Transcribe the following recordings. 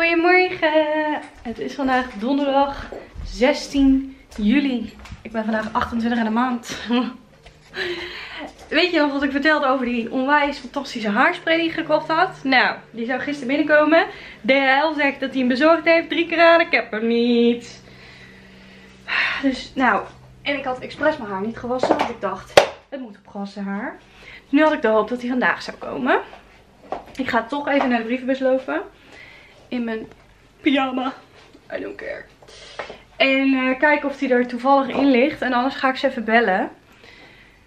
Goedemorgen. Het is vandaag donderdag 16 juli. Ik ben vandaag 28 in de maand. Weet je nog wat ik vertelde over die onwijs fantastische haarspray die ik gekocht had? Nou, die zou gisteren binnenkomen. DHL zegt dat hij hem bezorgd heeft. Drie keer aan. Ik heb hem niet. Dus, nou. En ik had expres mijn haar niet gewassen. Want ik dacht, het moet op gewassen haar. Dus nu had ik de hoop dat hij vandaag zou komen. Ik ga toch even naar de brievenbus lopen. In mijn pyjama. I don't care. En uh, kijken of hij er toevallig in ligt. En anders ga ik ze even bellen.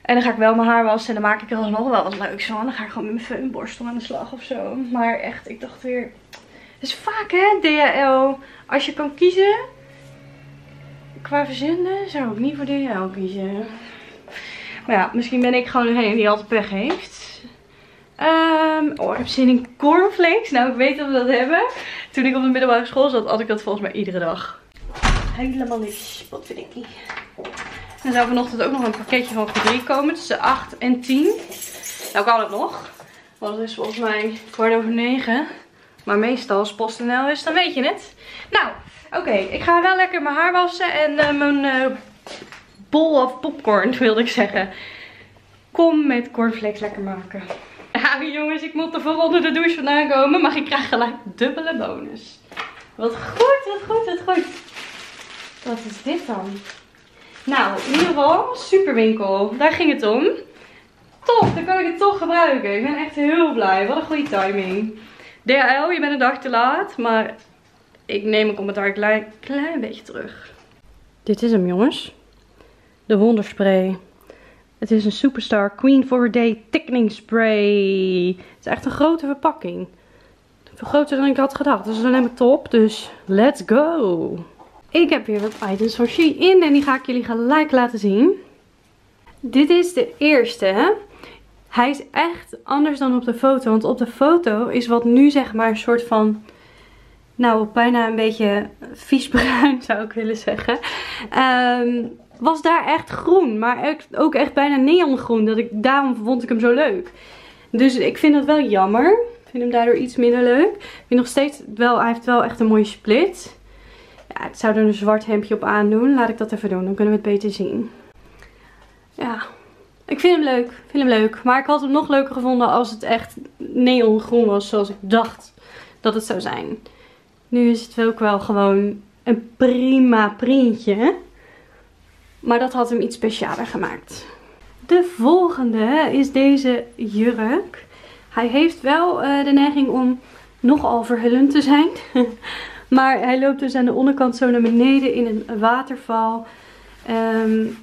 En dan ga ik wel mijn haar wassen. En dan maak ik er alsnog wel wat leuks van. Dan ga ik gewoon met mijn föhnborstel aan de slag of zo. Maar echt, ik dacht weer... Het is vaak hè, DHL. Als je kan kiezen... Qua verzenden zou ik niet voor DHL kiezen. Maar ja, misschien ben ik gewoon degene die altijd pech heeft. Um, oh, ik heb zin in cornflakes. Nou, ik weet dat we dat hebben. Toen ik op de middelbare school zat, had ik dat volgens mij iedere dag. Helemaal niks. Wat vind ik niet. En zou vanochtend ook nog een pakketje van G3 komen. Tussen 8 en 10. Nou kan het nog. Want het is volgens mij kwart over 9. Maar meestal als PostNL is, dan weet je het. Nou, oké. Ik ga wel lekker mijn haar wassen. En uh, mijn uh, bol of popcorn, wilde ik zeggen. Kom met cornflakes lekker maken. Ja, jongens, ik moet er voor onder de douche vandaan komen. Maar ik krijg gelijk dubbele bonus. Wat goed, wat goed, wat goed. Wat is dit dan? Nou, in ieder geval, superwinkel. Daar ging het om. Top, dan kan ik het toch gebruiken. Ik ben echt heel blij. Wat een goede timing. DHL, je bent een dag te laat. Maar ik neem mijn commentaar een klein, klein beetje terug. Dit is hem, jongens. De wonderspray. Het is een Superstar Queen for a Day Thickening Spray. Het is echt een grote verpakking. Veel groter dan ik had gedacht. Dat is alleen maar top. Dus let's go. Ik heb weer wat items van Shein en die ga ik jullie gelijk laten zien. Dit is de eerste. Hij is echt anders dan op de foto. Want op de foto is wat nu zeg maar een soort van... Nou, bijna een beetje viesbruin zou ik willen zeggen. Um, was daar echt groen. Maar ook echt bijna neongroen. Dat ik, daarom vond ik hem zo leuk. Dus ik vind het wel jammer. Ik vind hem daardoor iets minder leuk. Ik vind nog steeds wel, hij heeft wel echt een mooie split. Ja, ik zou er een zwart hemdje op aandoen. Laat ik dat even doen. Dan kunnen we het beter zien. Ja, ik vind hem leuk. Ik vind hem leuk. Maar ik had hem nog leuker gevonden als het echt neongroen was. Zoals ik dacht dat het zou zijn. Nu is het ook wel gewoon een prima printje. Maar dat had hem iets specialer gemaakt. De volgende is deze jurk. Hij heeft wel uh, de neiging om nogal verhullend te zijn. maar hij loopt dus aan de onderkant zo naar beneden in een waterval. Um,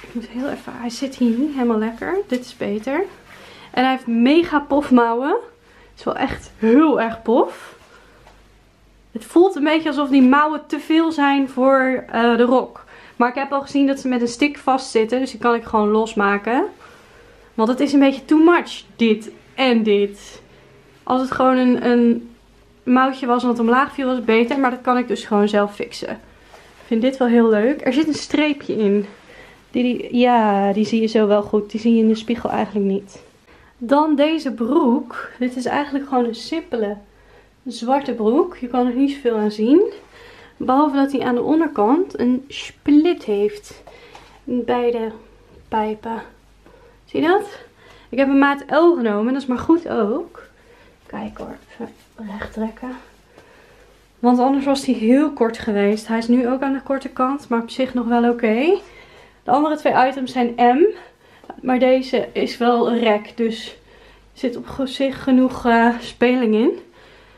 ik moet heel even... Hij zit hier niet helemaal lekker. Dit is beter. En hij heeft mega pofmouwen. Het is wel echt heel erg pof. Het voelt een beetje alsof die mouwen te veel zijn voor uh, de rok. Maar ik heb al gezien dat ze met een stick vastzitten. Dus die kan ik gewoon losmaken. Want het is een beetje too much. Dit en dit. Als het gewoon een, een mouwtje was en het omlaag viel was het beter. Maar dat kan ik dus gewoon zelf fixen. Ik vind dit wel heel leuk. Er zit een streepje in. Die, die, ja, die zie je zo wel goed. Die zie je in de spiegel eigenlijk niet. Dan deze broek. Dit is eigenlijk gewoon een simpele zwarte broek. Je kan er niet zoveel aan zien. Behalve dat hij aan de onderkant een split heeft. Beide pijpen. Zie je dat? Ik heb een maat L genomen. Dat is maar goed ook. Kijk hoor. Even recht trekken. Want anders was hij heel kort geweest. Hij is nu ook aan de korte kant. Maar op zich nog wel oké. De andere twee items zijn M. Maar deze is wel rek. Dus er zit op zich genoeg uh, speling in.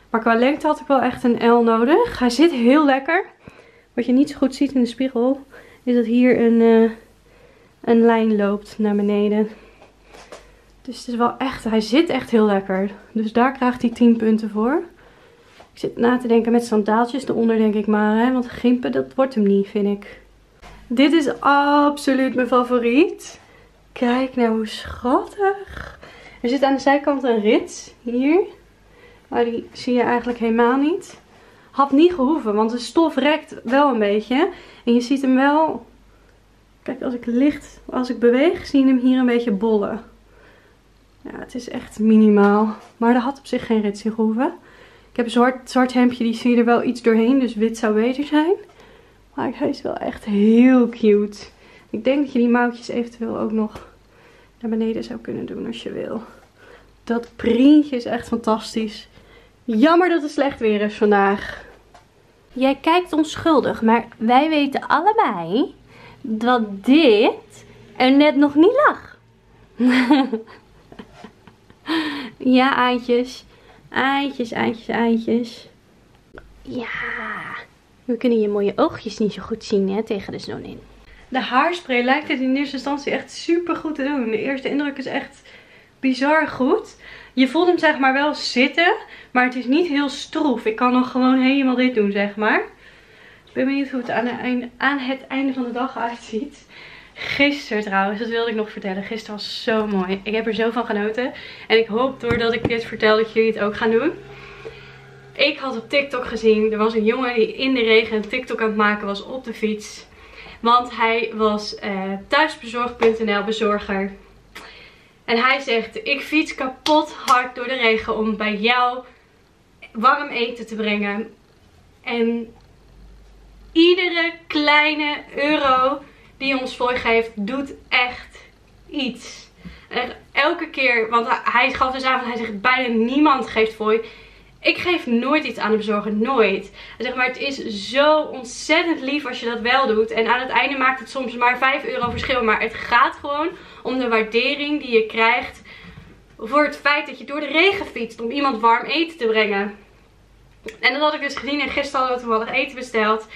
Maar qua lengte had ik wel echt een L nodig. Hij zit heel lekker. Wat je niet zo goed ziet in de spiegel. Is dat hier een, uh, een lijn loopt naar beneden. Dus het is wel echt, hij zit echt heel lekker. Dus daar krijgt hij 10 punten voor. Ik zit na te denken met sandaaltjes eronder denk ik maar. Hè? Want gimpen dat wordt hem niet vind ik. Dit is absoluut mijn favoriet. Kijk nou hoe schattig. Er zit aan de zijkant een rits. Hier. Maar die zie je eigenlijk helemaal niet. Had niet gehoeven, want de stof rekt wel een beetje. En je ziet hem wel... Kijk, als ik licht, als ik beweeg, zie je hem hier een beetje bollen. Ja, het is echt minimaal. Maar er had op zich geen rits gehoeven. Ik heb een zwart, zwart hemdje, die zie je er wel iets doorheen. Dus wit zou beter zijn. Maar hij is wel echt heel cute. Ik denk dat je die mouwtjes eventueel ook nog naar beneden zou kunnen doen als je wil. Dat printje is echt fantastisch. Jammer dat het slecht weer is vandaag. Jij kijkt onschuldig, maar wij weten allebei dat dit er net nog niet lag. ja, eitjes. Eitjes, eitjes, eitjes. Ja, we kunnen je mooie oogjes niet zo goed zien hè, tegen de zon in. De haarspray lijkt het in eerste instantie echt super goed te doen. De eerste indruk is echt bizar goed. Je voelt hem zeg maar wel zitten, maar het is niet heel stroef. Ik kan nog gewoon helemaal dit doen zeg maar. Ik ben benieuwd hoe het aan, einde, aan het einde van de dag uitziet. Gisteren trouwens, dat wilde ik nog vertellen. Gisteren was zo mooi. Ik heb er zo van genoten. En ik hoop doordat ik dit vertel dat jullie het ook gaan doen. Ik had op TikTok gezien, er was een jongen die in de regen een TikTok aan het maken was op de fiets. Want hij was uh, thuisbezorgd.nl bezorger. En hij zegt, ik fiets kapot hard door de regen om bij jou warm eten te brengen. En iedere kleine euro die ons voor geeft, doet echt iets. En elke keer, want hij gaf dus aan, hij zegt bijna niemand geeft voor ik geef nooit iets aan de bezorger, nooit. Zeg maar, het is zo ontzettend lief als je dat wel doet. En aan het einde maakt het soms maar 5 euro verschil. Maar het gaat gewoon om de waardering die je krijgt voor het feit dat je door de regen fietst om iemand warm eten te brengen. En dat had ik dus gezien en gisteren hadden we toevallig eten besteld.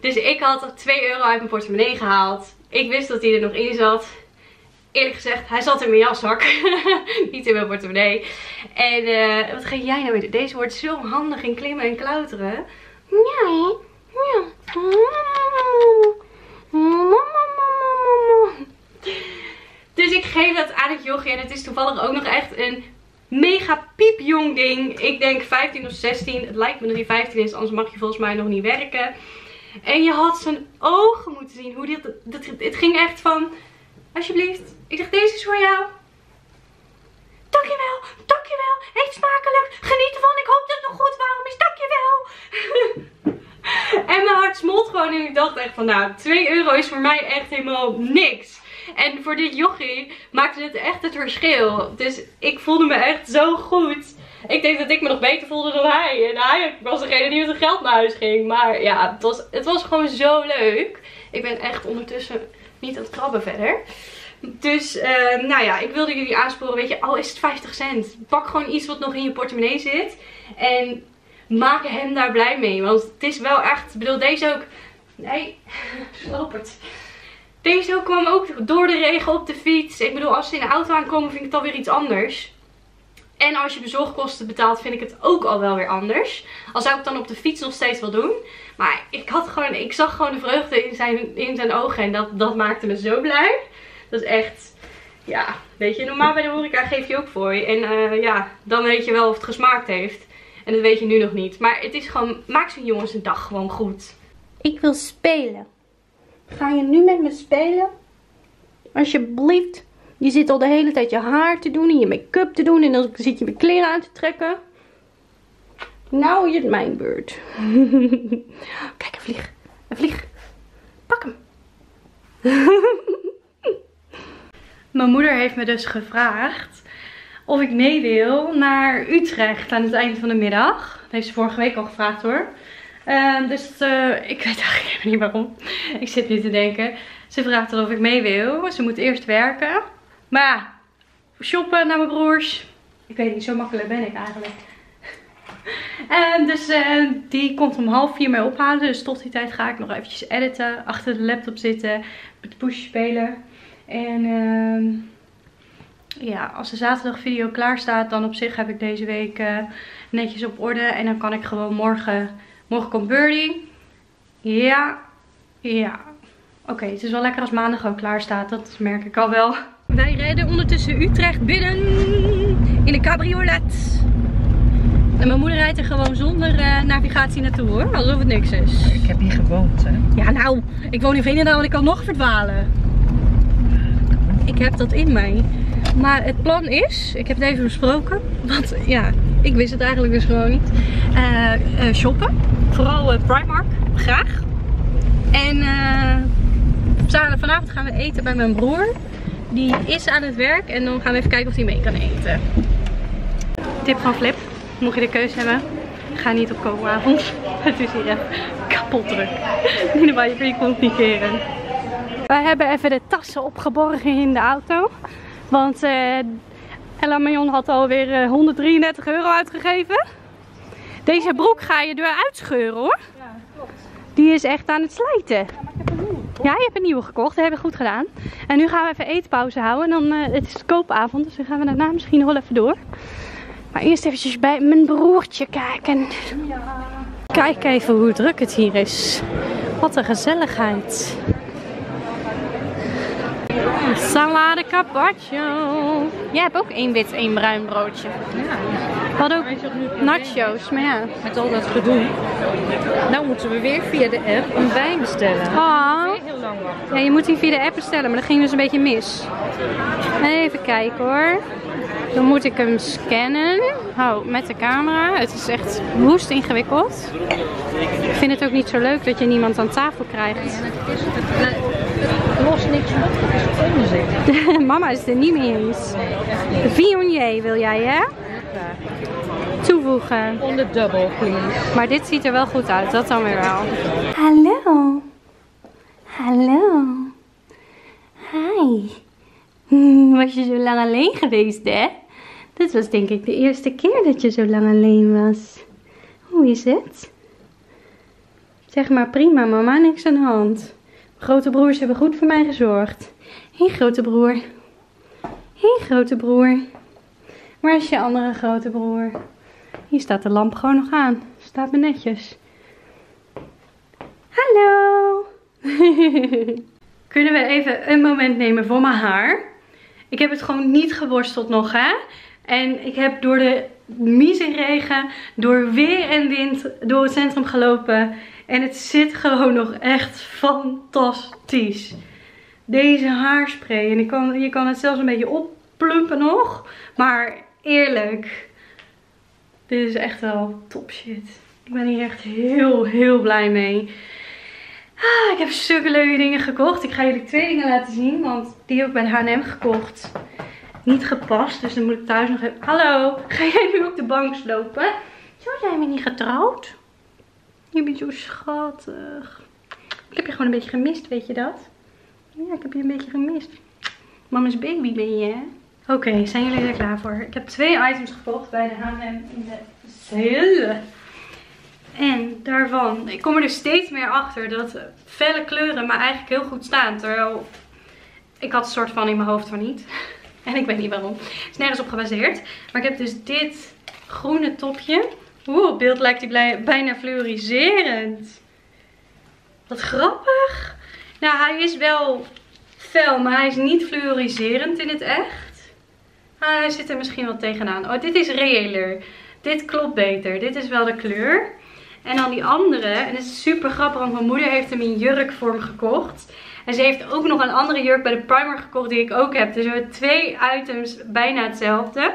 Dus ik had 2 euro uit mijn portemonnee gehaald. Ik wist dat hij er nog in zat eerlijk gezegd, hij zat in mijn jaszak. Niet in mijn portemonnee. En uh, wat ga jij nou weer Deze wordt zo handig in klimmen en klauteren. Ja, ja. Dus ik geef dat aan het jochie. En het is toevallig ook nog echt een mega piepjong ding. Ik denk 15 of 16. Het lijkt me dat hij 15 is, anders mag je volgens mij nog niet werken. En je had zijn ogen moeten zien. Hoe dit, dat, het ging echt van Alsjeblieft. Ik zeg, deze is voor jou. Dankjewel, dankjewel. Eet smakelijk. Geniet ervan. Ik hoop dat het nog goed warm is. Dankjewel. en mijn hart smolt gewoon. En ik dacht echt van, nou, 2 euro is voor mij echt helemaal niks. En voor dit jochie maakte het echt het verschil. Dus ik voelde me echt zo goed. Ik denk dat ik me nog beter voelde dan hij. En hij was degene die met zijn geld naar huis ging. Maar ja, het was, het was gewoon zo leuk. Ik ben echt ondertussen niet aan het krabben verder. Dus, uh, nou ja, ik wilde jullie aansporen, weet je, al is het 50 cent. Pak gewoon iets wat nog in je portemonnee zit. En maak hem daar blij mee. Want het is wel echt, ik bedoel, deze ook... Nee, het. Deze kwam ook door de regen op de fiets. Ik bedoel, als ze in de auto aankomen vind ik het alweer iets anders. En als je bezorgkosten betaalt vind ik het ook al wel weer anders. Al zou ik dan op de fiets nog steeds wel doen. Maar ik, had gewoon, ik zag gewoon de vreugde in zijn, in zijn ogen. En dat, dat maakte me zo blij. Dat is echt, ja, weet je, normaal bij de horeca geef je ook voor. En uh, ja, dan weet je wel of het gesmaakt heeft. En dat weet je nu nog niet. Maar het is gewoon, maak zo'n jongens een dag gewoon goed. Ik wil spelen. Ga je nu met me spelen? Alsjeblieft. Je zit al de hele tijd je haar te doen en je make-up te doen. En dan zit je mijn kleren aan te trekken. Nou is het mijn beurt. Kijk, een vlieg. Een vlieg. Pak hem. mijn moeder heeft me dus gevraagd of ik mee wil naar Utrecht aan het einde van de middag. Dat heeft ze vorige week al gevraagd hoor. Uh, dus uh, ik weet eigenlijk niet waarom. Ik zit nu te denken. Ze vraagt of ik mee wil. Ze moet eerst werken. Maar ja, shoppen naar mijn broers. Ik weet niet, zo makkelijk ben ik eigenlijk. En dus uh, die komt om half vier mij ophalen. Dus tot die tijd ga ik nog eventjes editen. Achter de laptop zitten. Met push spelen. En uh, ja, als de zaterdag video klaar staat. Dan op zich heb ik deze week uh, netjes op orde. En dan kan ik gewoon morgen. Morgen komt Birdie. Ja. Ja. Oké, het is wel lekker als maandag ook klaar staat. Dat merk ik al wel. Wij rijden ondertussen Utrecht binnen in de cabriolet. En mijn moeder rijdt er gewoon zonder uh, navigatie naartoe hoor, alsof het niks is. Ik heb hier gewoond hè. Ja nou, ik woon in Veenendaal en ik kan nog verdwalen. Ik heb dat in mij. Maar het plan is, ik heb het even besproken, want ja, Ik wist het eigenlijk dus gewoon niet. Eh, eh, shoppen. Vooral Primark. Graag. En vanavond gaan we eten bij mijn broer. Die is aan het werk en dan gaan we even kijken of hij mee kan eten. Tip van Flip. Mocht je de keuze hebben. Ga niet op koopavond. Het is hier kapot druk. Niet normaal, je kun je communiceren. Wij hebben even de tassen opgeborgen in de auto. Want Ella Mayon had alweer 133 euro uitgegeven. Deze broek ga je eruit scheuren hoor. Ja, klopt. Die is echt aan het slijten. Ja, je hebt een nieuwe gekocht. Dat hebben we goed gedaan. En nu gaan we even eetpauze houden. En dan, uh, het is koopavond, dus dan gaan we daarna misschien nog wel even door. Maar eerst eventjes bij mijn broertje kijken. Ja. Kijk even hoe druk het hier is. Wat een gezelligheid. Salade carpaccio. Jij hebt ook één wit, één bruin broodje. Ja. Hadden ook nachos, maar ja. Met al dat gedoe. Nou moeten we weer via de app een wijn bestellen. Heel lang wachten. Ja, je moet die via de app bestellen, maar dat ging dus een beetje mis. Even kijken hoor. Dan moet ik hem scannen. Oh, met de camera. Het is echt woest ingewikkeld. Ik vind het ook niet zo leuk dat je niemand aan tafel krijgt. Het niks op. Het is onzin. Mama is het er niet mee eens. Viognier wil jij, hè? Toevoegen. On the double, please. Maar dit ziet er wel goed uit. Dat dan weer wel. Hallo. Hallo. Hi. Was je zo lang alleen geweest, hè? Dit was denk ik de eerste keer dat je zo lang alleen was. Hoe is het? Zeg maar prima mama, niks aan de hand. Grote broers hebben goed voor mij gezorgd. Hé grote broer. Hé grote broer. Waar is je andere grote broer? Hier staat de lamp gewoon nog aan. Staat me netjes. Hallo. Kunnen we even een moment nemen voor mijn haar? Ik heb het gewoon niet geworsteld nog hè. En ik heb door de regen, door weer en wind door het centrum gelopen. En het zit gewoon nog echt fantastisch. Deze haarspray. En ik kan, je kan het zelfs een beetje opplumpen nog. Maar eerlijk. Dit is echt wel top shit. Ik ben hier echt heel, heel blij mee. Ah, ik heb zulke leuke dingen gekocht. Ik ga jullie twee dingen laten zien. Want die heb ik bij H&M gekocht niet gepast. Dus dan moet ik thuis nog even... Hallo, ga jij nu op de bank slopen? Zo zijn we niet getrouwd. Je bent zo schattig. Ik heb je gewoon een beetje gemist, weet je dat? Ja, ik heb je een beetje gemist. Mama's baby ben je, hè? Oké, zijn jullie er klaar voor? Ik heb twee items gekocht bij de H&M in de sale. En daarvan, ik kom er dus steeds meer achter dat felle kleuren me eigenlijk heel goed staan. Terwijl ik had een soort van in mijn hoofd van niet. En ik weet niet waarom. Het is nergens op gebaseerd. Maar ik heb dus dit groene topje. Oeh, op beeld lijkt hij bijna fluoriserend. Wat grappig. Nou, hij is wel fel, maar hij is niet fluoriserend in het echt. Ah, hij zit er misschien wel tegenaan. Oh, dit is reëler. Dit klopt beter. Dit is wel de kleur. En dan die andere. En het is super grappig, want mijn moeder heeft hem in jurkvorm gekocht. En ze heeft ook nog een andere jurk bij de Primer gekocht die ik ook heb. Dus we hebben twee items bijna hetzelfde.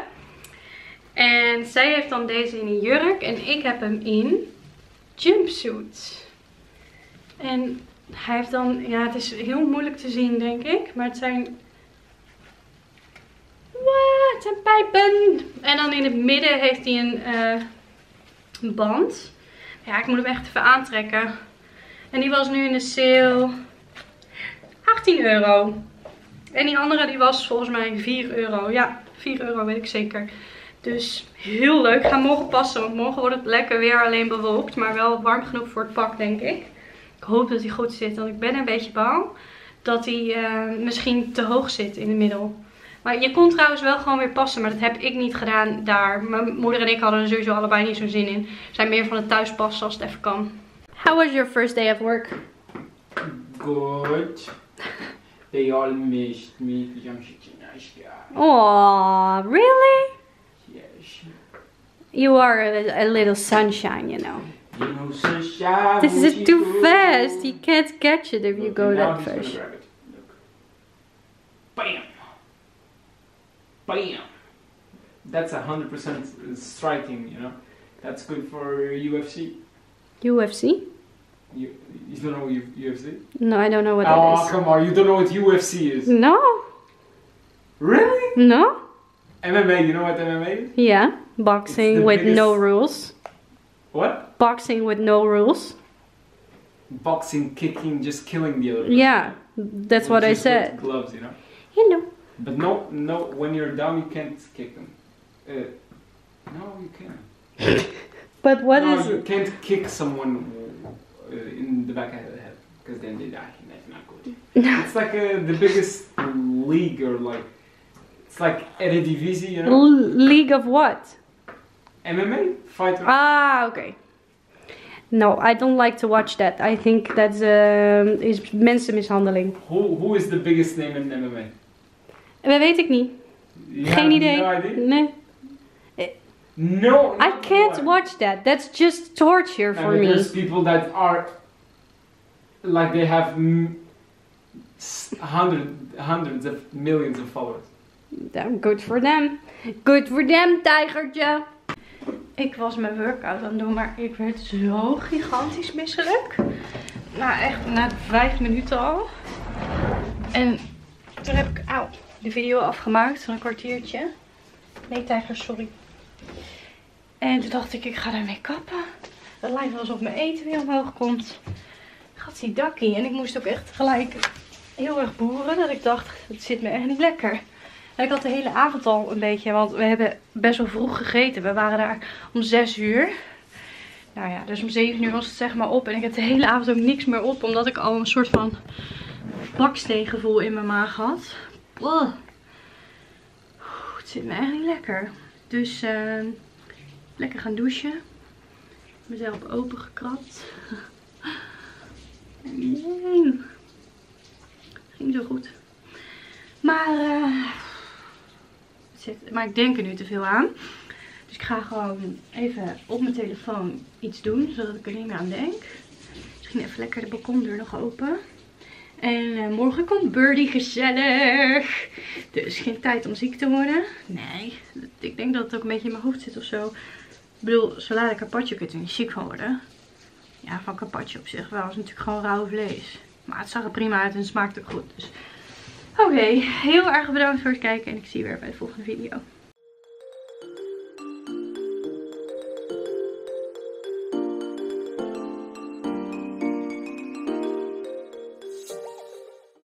En zij heeft dan deze in een jurk en ik heb hem in jumpsuit. En hij heeft dan, ja het is heel moeilijk te zien denk ik. Maar het zijn, wat, het zijn pijpen. En dan in het midden heeft hij een, een band. Ja, ik moet hem echt even aantrekken. En die was nu in de sale 18 euro. En die andere die was volgens mij 4 euro. Ja, 4 euro weet ik zeker. Dus heel leuk. ga morgen passen. Want morgen wordt het lekker weer alleen bewolkt. Maar wel warm genoeg voor het pak denk ik. Ik hoop dat hij goed zit. Want ik ben een beetje bang dat hij uh, misschien te hoog zit in de middel. Maar je kon trouwens wel gewoon weer passen. Maar dat heb ik niet gedaan daar. Mijn moeder en ik hadden er sowieso allebei niet zo'n zin in. We zijn meer van het thuispassen als het even kan. How was your first day of work? Good. They all missed me because I'm such a nice guy. Oh, really? Yes. You are a, a, little sunshine, you know. You know, sunshine. This is too go. fast. You can't catch it if Look, you go that fast. Bam. Bam. that's a hundred percent striking. You know, that's good for UFC. UFC? You you don't know U- UFC? No, I don't know what oh that come on, you don't know what UFC is? No, Really? no. MMA. You know what MMA is? Yeah, boxing with no rules. What? Boxing with no rules. Boxing, kicking, just killing the other. person. Yeah, that's what I said. Gloves, you know. You know. But no, no. When you're down, you can't kick them. Uh, no, you can't. But what no, is you can't kick someone in the back of the head because then they die. and That's not good. it's like uh, the biggest league or like it's like Eredivisie, you know, L- League of what? MMA fighter. Ah, okay. No, I don't like to watch that. I think that's um, is mensenmishandeling. Who who is the biggest name in MMA? Dat weet ik niet. You Geen idee. No, idea? Nee. No I can't one. watch that. That's just torture for mean, me. There's people that are like they have hundred, hundreds of millions of followers. Damn, good for them. Good for them, tijgertje. Ik was mijn workout aan het doen, maar ik werd zo gigantisch misselijk. Nou, echt na vijf minuten al. En toen heb ik auw, de video afgemaakt van een kwartiertje. Nee, tijger, sorry. En toen dacht ik, ik ga daarmee kappen. Het lijkt wel alsof mijn eten weer omhoog komt. Gatsidakkie. En ik moest ook echt gelijk heel erg boeren. Dat ik dacht, het zit me echt niet lekker. En ik had de hele avond al een beetje, want we hebben best wel vroeg gegeten. We waren daar om 6 uur. Nou ja, dus om 7 uur was het zeg maar op. En ik heb de hele avond ook niks meer op, omdat ik al een soort van baksteengevoel in mijn maag had. Het zit me echt niet lekker. Dus eh, lekker gaan douchen. Mezelf open gekrapt. Nee. Ging zo goed. Maar, eh, zit, maar ik denk er nu te veel aan. Dus ik ga gewoon even op mijn telefoon iets doen, zodat ik er niet meer aan denk. Misschien even lekker de balkondeur nog open. En eh, morgen komt Birdie gezellig. Dus geen tijd om ziek te worden. Nee, ik denk dat het ook een beetje in mijn hoofd zit of zo. Ik bedoel, salade carpaccio kun er niet ziek van worden. Ja, van carpaccio op zich wel. Het is natuurlijk gewoon rauw vlees. Maar het zag er prima uit en het smaakt ook goed. Dus Oké, heel erg bedankt voor het kijken en ik zie je weer bij de volgende video.